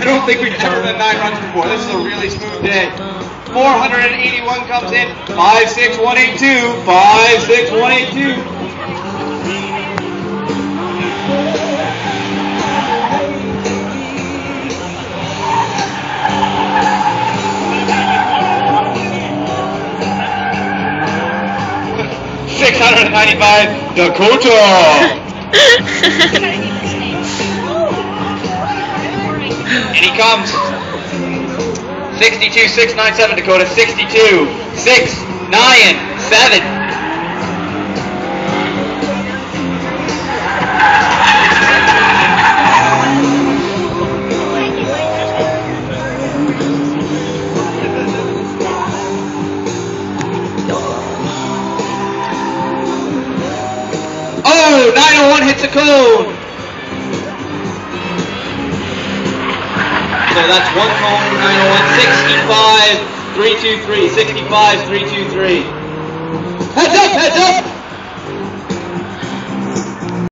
I don't think we've ever been nine runs before. This is a really smooth day. 481 comes in. 56182. 56182. Six hundred ninety-five, Dakota. And he comes. 62, 697 Dakota. 62, 6, 9, 7. Oh, 901 hits a cone. So that's one cone for 901, 65, 323, 65, 323. Heads up, heads up!